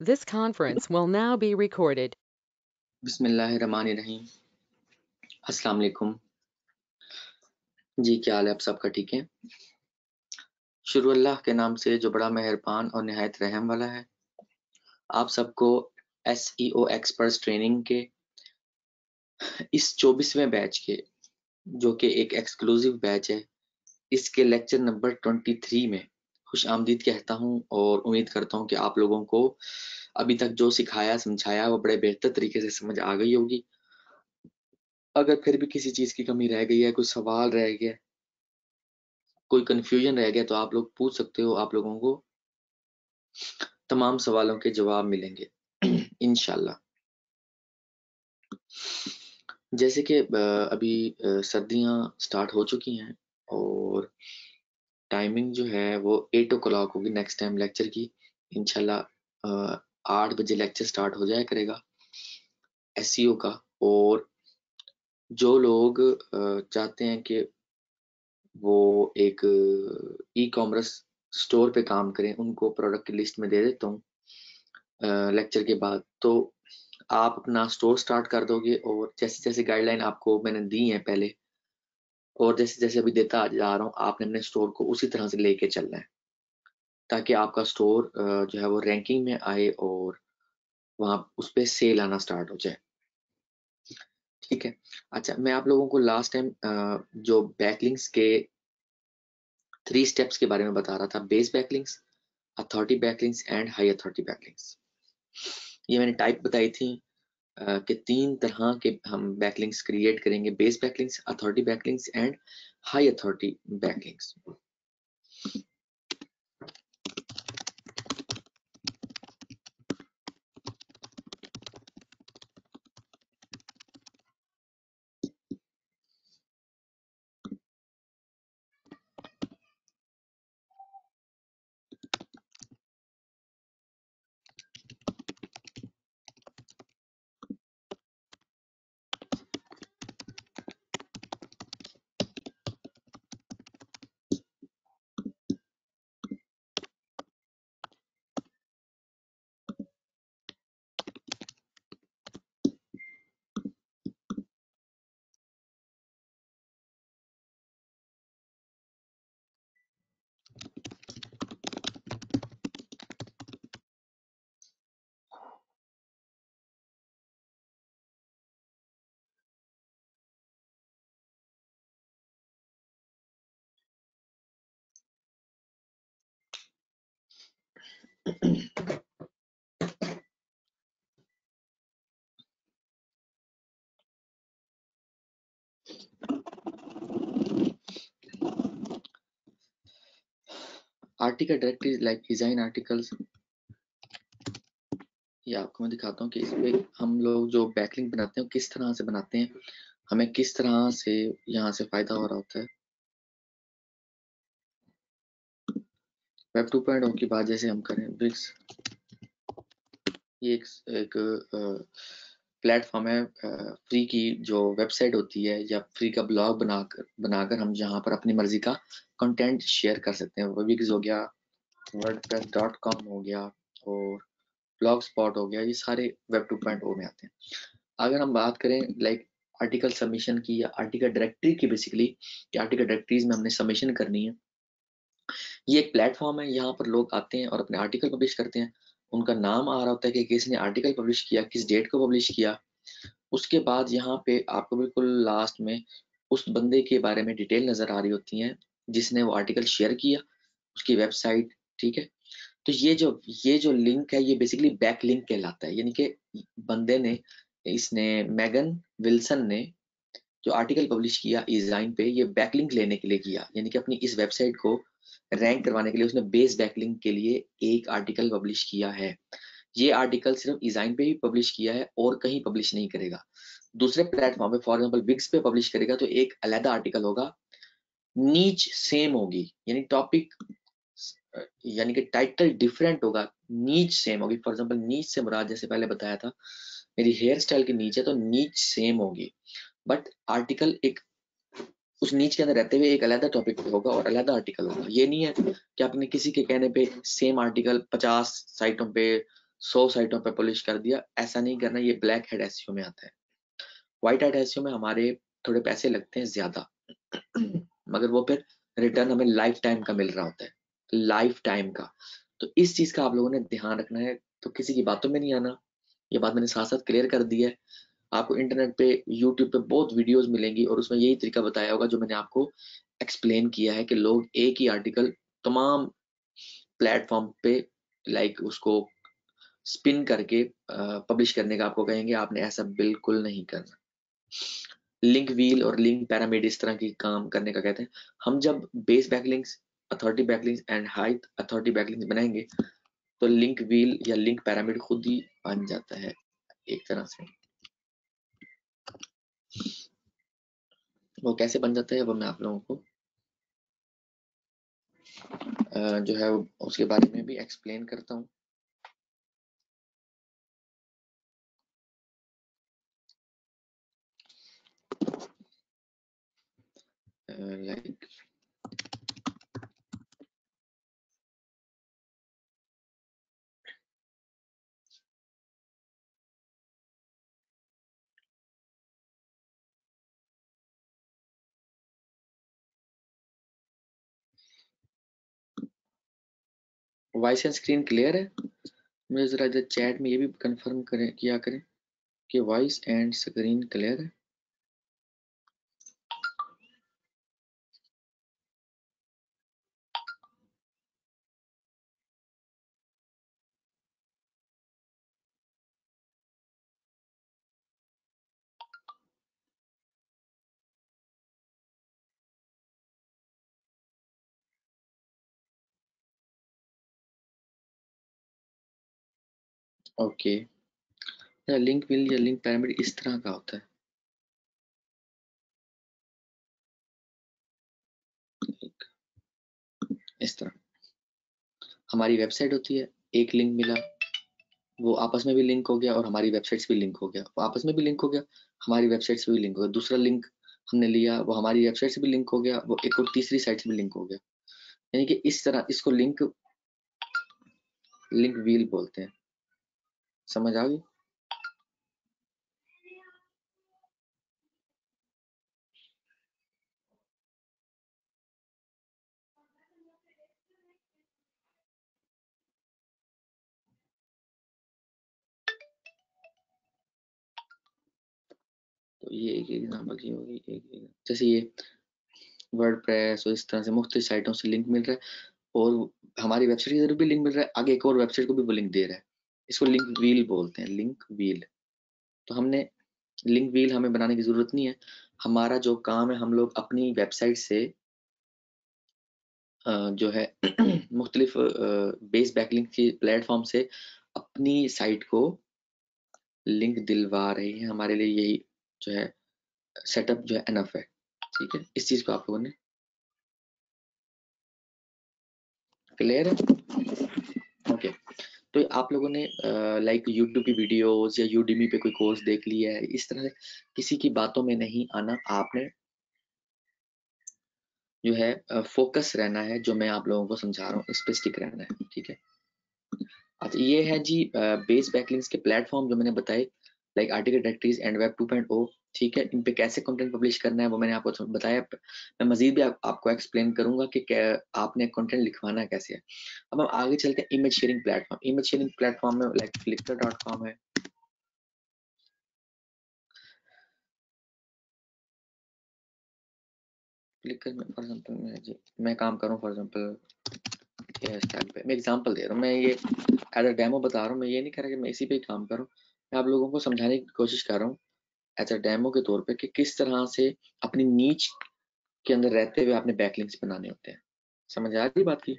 This conference will now be recorded. बिस्मिल्लाहिर्रहमानिर्रहीम। अस्सलाम वालेकुम जी, क्या हाल है? आप सबका ठीक है? शुरू अल्लाह के नाम से जो बड़ा मेहरबान और नहायत रहम वाला है। आप सबको S E O expert training के इस चौबीसवें बैच के, जो कि एक एक्सक्लूसिव बैच है, इसके लेक्चर नंबर ट्वेंटी थ्री में खुश आमदीद कहता हूँ और उम्मीद करता हूँ कि आप लोगों को अभी तक जो सिखाया, समझाया, वो बड़े बेहतर तरीके से समझ आ गई होगी। अगर फिर भी किसी चीज़ की कमी रह गई है कोई सवाल रह गया, कोई कंफ्यूजन रह गया तो आप लोग पूछ सकते हो, आप लोगों को तमाम सवालों के जवाब मिलेंगे इनशाला जैसे कि, अभी सर्दियाँ स्टार्ट हो चुकी हैं और टाइमिंग जो है वो एट ओ क्लॉक होगी नेक्स्ट टाइम लेक्चर की। इनशाला आठ बजे लेक्चर स्टार्ट हो जाया करेगा एस e का। और जो लोग चाहते हैं कि वो एक ई कॉमर्स स्टोर पे काम करें, उनको प्रोडक्ट की लिस्ट में दे देता हूँ लेक्चर के बाद। तो आप अपना स्टोर स्टार्ट कर दोगे और जैसे जैसे गाइडलाइन आपको मैंने दी है पहले और जैसे जैसे अभी देता जा रहा हूँ, आपने अपने स्टोर को उसी तरह से लेके चलना है। ताकि आपका स्टोर जो है वो रैंकिंग में आए और वहाँ उस पर सेल आना स्टार्ट हो जाए। ठीक है? अच्छा मैं आप लोगों को लास्ट टाइम जो बैकलिंग्स के थ्री स्टेप्स के बारे में बता रहा था base backlinks authority backlinks and high authority backlinks ये मैंने टाइप बताई थी कि तीन तरह के हम बैकलिंग्स क्रिएट करेंगे base backlinks authority backlinks and high authority backlinks article directory like design articles ये आपको मैं दिखाता हूँ कि इस पे हम लोग जो बैकलिंग बनाते हैं किस तरह से बनाते हैं, हमें किस तरह से यहाँ से फ़ायदा हो रहा होता है। वेब टू पॉइंट की बात जैसे हम करें ब्रिक्स ये एक, एक प्लेटफॉर्म है फ्री की जो वेबसाइट होती है या फ्री का ब्लॉग बनाकर बनाकर हम जहाँ पर अपनी मर्ज़ी का कंटेंट शेयर कर सकते हैं। विग्स हो गया वर्ड हो गया और ब्लॉग स्पॉट हो गया ये सारे वेब टू पॉइंट में आते हैं। अगर हम बात करें लाइक आर्टिकल सबमिशन की या आर्टिकल डायरेक्टरी की बेसिकली कि आर्टिकल डायरेक्टरीज में हमने सबमिशन करनी है ये एक प्लेटफॉर्म है, यहाँ पर लोग आते हैं और अपने आर्टिकल पब्लिश करते हैं। उनका नाम आ रहा होता है कि किसने आर्टिकल पब्लिश किया, किस डेट को पब्लिश किया। उसके बाद यहाँ पे आपको बिल्कुल लास्ट में उस बंदे के बारे में डिटेल नज़र आ रही होती है, जिसने वो आर्टिकल शेयर किया, उसकी वेबसाइट ठीक है? तो ये जो ये जो लिंक है, ये बेसिकली बैक लिंक कहलाता है। यानी कि बंदे ने, इसने मैगन विल्सन ने जो आर्टिकल पब्लिश किया इजाइन पे, ये बैकलिंक लेने के लिए किया। यानी कि अपनी इस वेबसाइट को रैंक करवाने के लिए उसने बेस बैकलिंक के लिए एक आर्टिकल पब्लिश किया है। ये आर्टिकल सिर्फ़ इजाइन पे ही पब्लिश किया है और कहीं पब्लिश नहीं करेगा। दूसरे प्लेटफॉर्म पे फॉर एग्जांपल विग्स पे पब्लिश करेगा तो एक अलहदा आर्टिकल होगा। नीच सेम होगी, यानी टॉपिक यानी कि टाइटल डिफरेंट होगा। नीच सेम होगी। फॉर एग्ज़ाम्पल नीच से मुराद, जैसे पहले बताया था, मेरी हेयर स्टाइल की नीचे तो नीच सेम होगी। बट आर्टिकल एक उस नीच के अंदर रहते हुए एक अलग टॉपिक होगा और अलग आर्टिकल होगा। ये नहीं है कि आपने किसी के कहने पे सेम आर्टिकल पचास साइटों पे, सौ साइटों पर पब्लिश कर दिया। ऐसा नहीं करना, ये ब्लैक हेड एस में आता है। व्हाइट हेड एस में हमारे थोड़े पैसे लगते हैं ज़्यादा। मगर वो फिर रिटर्न हमें लाइफ टाइम का मिल रहा होता है। लाइफ टाइम का। तो इस चीज़ का आप लोगों ने ध्यान रखना है। तो किसी की बातों में नहीं आना। ये बात मैंने साथ साथ क्लियर कर दी है। आपको इंटरनेट पे यूट्यूब पे बहुत वीडियोस मिलेंगी और उसमें यही तरीका बताया होगा जो मैंने आपको एक्सप्लेन किया है कि लोग एक ही आर्टिकल तमाम प्लेटफॉर्म पे लाइक उसको स्पिन करके पब्लिश करने का आपको कहेंगे, आपने ऐसा बिल्कुल नहीं करना। लिंक व्हील और लिंक पैरामिड इस तरह की काम करने का कहते हैं। हम जब base backlinks authority backlinks and high authority backlinks बनाएँगे तो लिंक व्हील या लिंक पैरामिड खुद ही बन जाता है एक तरह से। वो कैसे बन जाता है वो मैं आप लोगों को जो है उसके बारे में भी एक्सप्लेन करता हूँ। like voice and screen clear है? मुझे ज़रा इधर चैट में ये भी कंफर्म करें, किया करें कि वॉइस एंड स्क्रीन क्लियर है। ओके। या लिंक विल या लिंक पैरामिड इस तरह का होता है। इस तरह। हमारी वेबसाइट होती है, एक लिंक मिला, वो आपस में भी लिंक हो गया और हमारी वेबसाइट से भी लिंक हो गया। वो आपस में भी लिंक हो गया, हमारी वेबसाइट से भी लिंक हो गया। दूसरा लिंक हमने लिया, वो हमारी वेबसाइट से भी लिंक हो गया, वो एक और तीसरी साइट से भी लिंक हो गया। यानी कि इस तरह, इसको लिंक लिंक व्हील बोलते हैं। समझ आ गई? तो ये एक एग्जांपल की होगी एक, एक जैसे ये वर्ड प्रेस और इस तरह से मुख्त साइटों से लिंक मिल रहा है और हमारी वेबसाइट की तरफ़ भी लिंक मिल रहा है आगे एक और वेबसाइट को भी वो लिंक दे रहा है। इसको लिंक व्हील बोलते हैं लिंक व्हील तो हमने लिंक व्हील हमें बनाने की ज़रूरत नहीं है। हमारा जो काम है, हम लोग अपनी वेबसाइट से जो है, मुख्तलिफ़ बेस बैकलिंक की प्लेटफॉर्म से अपनी साइट को लिंक दिलवा रहे हैं। हमारे लिए यही जो है सेटअप जो है एनफ है। ठीक है? इस चीज़ को आप लोगों ने क्लियर है? ओके तो आप लोगों ने लाइक यूट्यूब की वीडियोस या यूडीमी पे कोई कोर्स देख लिया है? इस तरह से किसी की बातों में नहीं आना आपने जो है फोकस रहना है, जो मैं आप लोगों को समझा रहा हूँ स्टिक रहना है, ठीक है? अच्छा ये है जी बेस बैकलिंग्स के प्लेटफॉर्म जो मैंने बताए like article directories and web 2.0 ठीक है इन पे कैसे कंटेंट पब्लिश करना है वो मैंने आपको बताया। मैं मजीद भी आप, आपको एक्सप्लेन करूँगा कि आपने कंटेंट लिखवाना कैसे है। अब हम आगे चलते हैं image sharing platform image sharing platform में लाइक फ्लिकर डॉट कॉम है। फ्लिकर में फॉर एग्जांपल मैं जी मैं काम करूँ फॉर एग्जांपल स्टाइल पे। मैं एग्जांपल दे रहा हूँ। मैं ये एज डेमो बता रहा हूँ। मैं ये नहीं कह रहा कि मैं इसी पे काम करूँ मैं आप लोगों को समझाने की कोशिश कर रहा हूँ एज अ डेमो के तौर पे कि किस तरह से अपनी नीच के अंदर रहते हुए आपने बैकलिंक्स बनाने होते हैं। समझ आ रही बात की?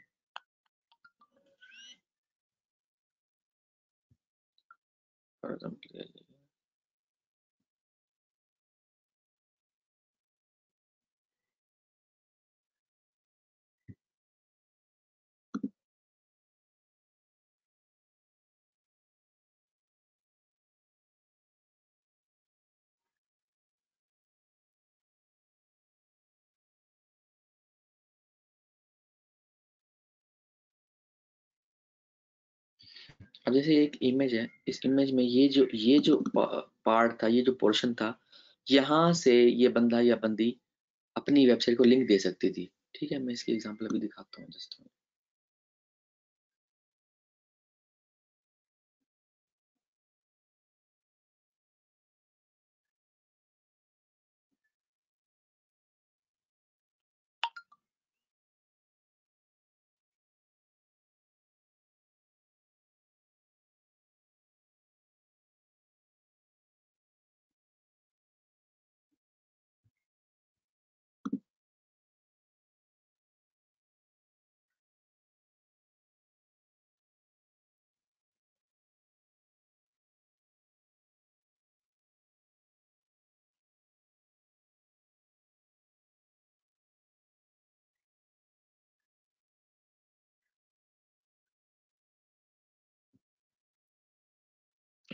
एग्ज़ाम्पल अब जैसे एक इमेज है, इस इमेज में ये जो ये जो पार्ट था, ये जो पोर्शन था, यहाँ से ये बंदा या बंदी अपनी वेबसाइट को लिंक दे सकती थी। ठीक है, मैं इसकी एग्जांपल अभी दिखाता हूँ जस्ट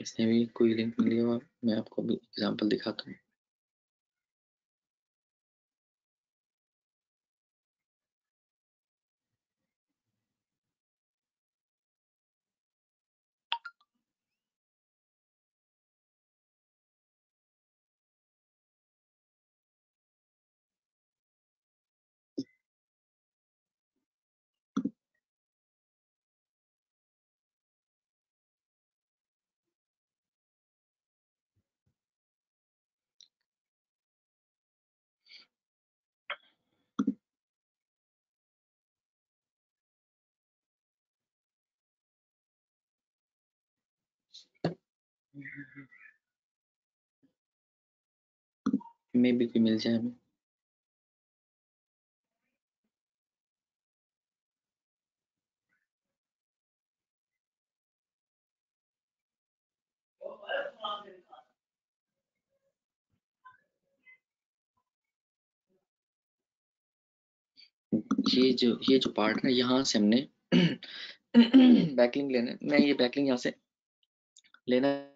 इसने भी कोई लिंक मिली हो मैं आपको भी एग्जांपल दिखाता हूँ। में भी कोई मिल जाए। हमें ये जो ये जो पार्ट है यहाँ से हमने बैकलिंग लेना, मैं ये बैकलिंग यहाँ से लेना